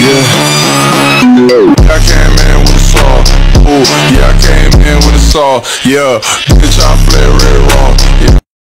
Yeah. I came in with a saw. Ooh, yeah, I came in with a saw. Yeah, bitch, I